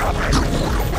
Cover the world.